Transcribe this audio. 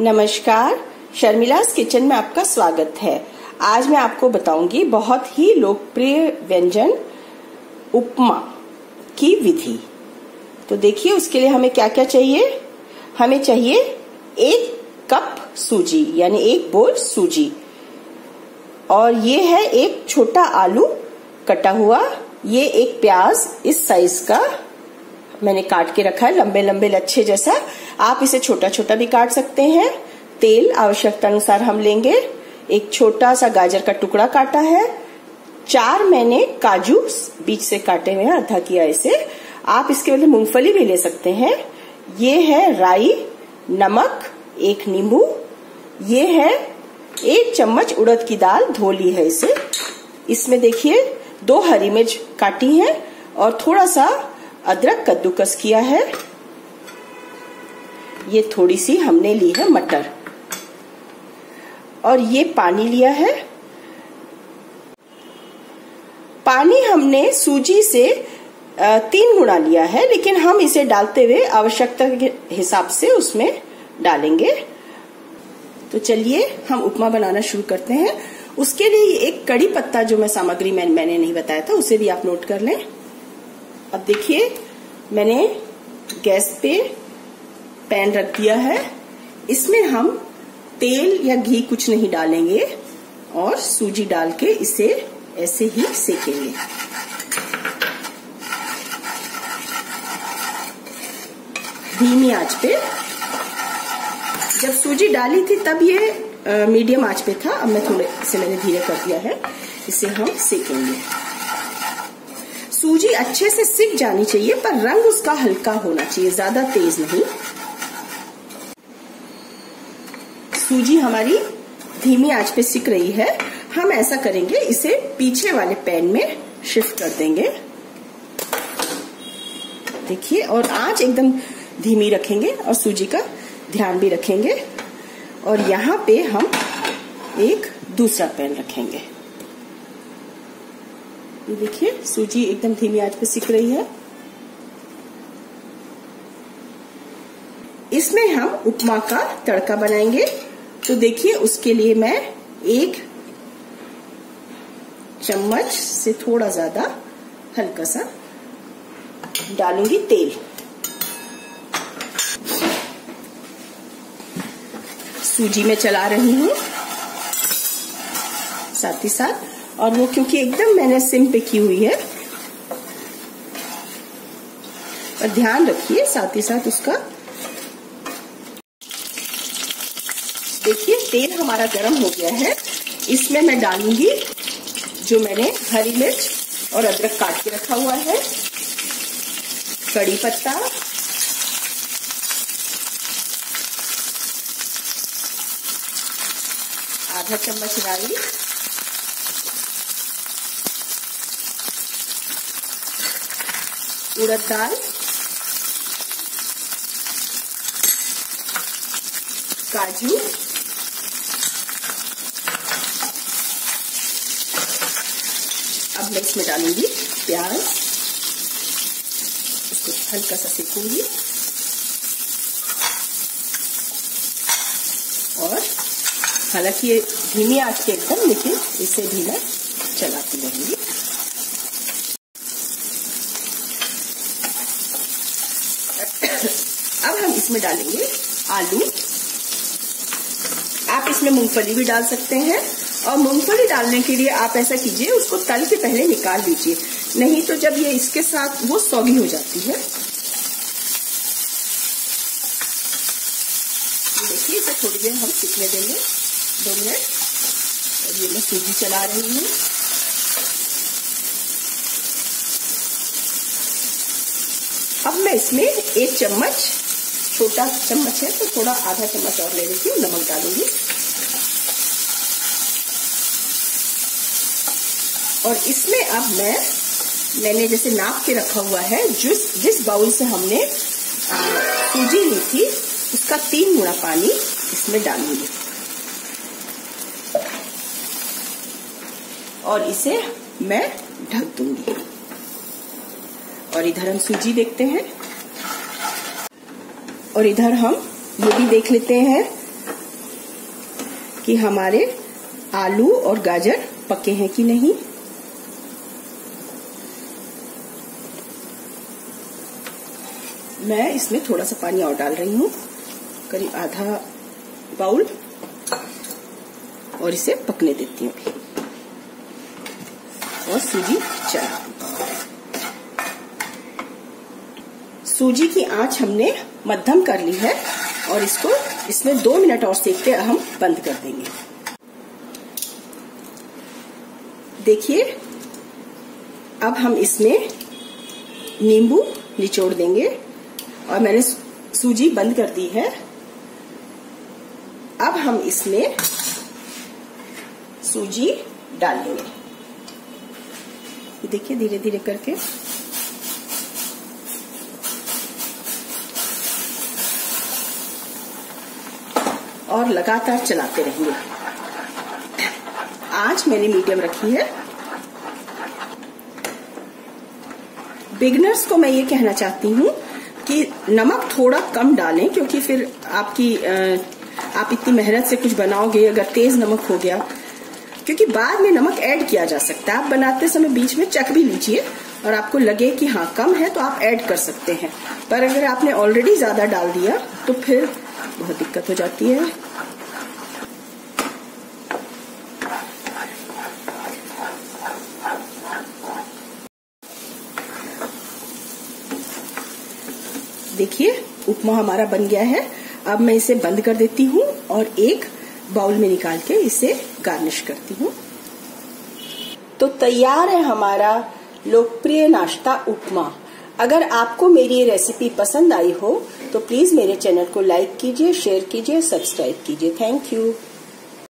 नमस्कार, शर्मिलास किचन में आपका स्वागत है। आज मैं आपको बताऊँगी बहुत ही लोकप्रिय व्यंजन उपमा की विधि। तो देखिए, उसके लिए हमें क्या क्या चाहिए? हमें चाहिए एक कप सूजी, यानी एक बोल सूजी। और ये है एक छोटा आलू कटा हुआ। ये एक प्याज इस साइज़ का मैंने काट के रखा है, लंबे लंबे लच्छे जैसा। आप इसे छोटा छोटा भी काट सकते हैं। तेल आवश्यकता अनुसार हम लेंगे। एक छोटा सा गाजर का टुकड़ा काटा है। चार मैंने काजू बीच से काटे हुए हैं, आधा किया इसे। आप इसके बदले मूंगफली भी ले सकते हैं। ये है राई, नमक, एक नींबू। ये है एक चम्मच उड़द की दाल, धो ली है इसे। इसमें देखिए, दो हरी मिर्च काटी है और थोड़ा सा अदरक कद्दूकस किया है। ये थोड़ी सी हमने ली है मटर। और ये पानी लिया है। पानी हमने सूजी से तीन गुना लिया है लेकिन हम इसे डालते हुए आवश्यकता के हिसाब से उसमें डालेंगे। तो चलिए हम उपमा बनाना शुरू करते हैं। उसके लिए एक कड़ी पत्ता जो मैं सामग्री मैं, मैंने नहीं बताया था उसे भी आप नोट कर लें। अब देखिए, मैंने गैस पे पैन रख दिया है। इसमें हम तेल या घी कुछ नहीं डालेंगे और सूजी डाल के इसे ऐसे ही सेकेंगे। धीमी आँच पे। जब सूजी डाली थी तब ये मीडियम आँच पे था, अब मैं थोड़े से मैंने धीरे कर दिया है। इसे हम सेकेंगे। सूजी अच्छे से सिक जानी चाहिए, पर रंग उसका हल्का होना चाहिए, ज़्यादा तेज नहीं। सूजी हमारी धीमी आँच पे सिक रही है। हम ऐसा करेंगे, इसे पीछे वाले पैन में शिफ्ट कर देंगे। देखिए, और आँच एकदम धीमी रखेंगे और सूजी का ध्यान भी रखेंगे। और यहाँ पे हम एक दूसरा पैन रखेंगे। ये देखिए, सूजी एकदम धीमी आँच पे सिक रही है। इसमें हम उपमा का तड़का बनाएँगे। तो देखिए, उसके लिए मैं एक चम्मच से थोड़ा ज़्यादा हल्का सा डालूँगी तेल। सूजी में चला रही हूँ। साथ ही साथ और वो क्योंकि एकदम मैंने सिम पे की हुई है। और ध्यान रखिए, साथ ही साथ उसका देखिए, तेल हमारा गर्म हो गया है। इसमें मैं डालूँगी जो मैंने हरी मिर्च और अदरक काट के रखा हुआ है। कड़ी पत्ता। आधा चम्मच राई। उड़द दाल। काजू। अब मैं इसमें डालूँगी प्याज। इसको हल्का सा सेकूँगी और हालाँकि ये धीमी आँच के एकदम, लेकिन इसे भी मैं चलाती रहूँगी अब हम इसमें डालेंगे आलू। आप इसमें मूंगफली भी डाल सकते हैं। और मूंगफली डालने के लिए आप ऐसा कीजिए, उसको तल के पहले निकाल लीजिए नहीं तो जब ये इसके साथ वो सौगी हो जाती है। देखिए, इसे थोड़ी देर हम सीखने देंगे। दो मिनट। और ये मैं सूजी चला रही हूँ। अब मैं इसमें एक चम्मच छोटा चम्मच है तो थोड़ा आधा चम्मच और ले हूँ, नमक डालूँगी। और इसमें अब मैं, मैंने जैसे नाप के रखा हुआ है, जिस जिस बाउल से हमने सूजी ली थी, उसका तीन गुना पानी इसमें डालूँगी। और इसे मैं ढक दूँगी। और इधर हम सूजी देखते हैं। और इधर हम ये भी देख लेते हैं कि हमारे आलू और गाजर पके हैं कि नहीं। मैं इसमें थोड़ा सा पानी और डाल रही हूँ, करीब आधा बाउल, और इसे पकने देती हूँ। और सूजी चला सूजी की आँच हमने मध्यम कर ली है और इसको इसमें दो मिनट और सेक के हम बंद कर देंगे। देखिए, अब हम इसमें नींबू निचोड़ देंगे और मैंने सूजी बंद कर दी है। अब हम इसमें सूजी डाल देंगे। देखिए धीरे धीरे करके। और लगातार चलाते रहेंगे। आज मैंने मीडियम रखी है। बिगनर्स को मैं ये कहना चाहती हूँ कि नमक थोड़ा कम डालें, क्योंकि फिर आपकी आप इतनी मेहनत से कुछ बनाओगे, अगर तेज नमक हो गया। क्योंकि बाद में नमक ऐड किया जा सकता है। आप बनाते समय बीच में चख भी लीजिए और आपको लगे कि हाँ कम है तो आप ऐड कर सकते हैं। पर अगर आपने ऑलरेडी ज़्यादा डाल दिया तो फिर बहुत दिक्कत हो जाती है। देखिए, उपमा हमारा बन गया है। अब मैं इसे बंद कर देती हूँ और एक बाउल में निकाल के इसे गार्निश करती हूँ। तो तैयार है हमारा लोकप्रिय नाश्ता उपमा। अगर आपको मेरी ये रेसिपी पसंद आई हो तो प्लीज़ मेरे चैनल को लाइक कीजिए शेयर कीजिए सब्सक्राइब कीजिए। Thank you.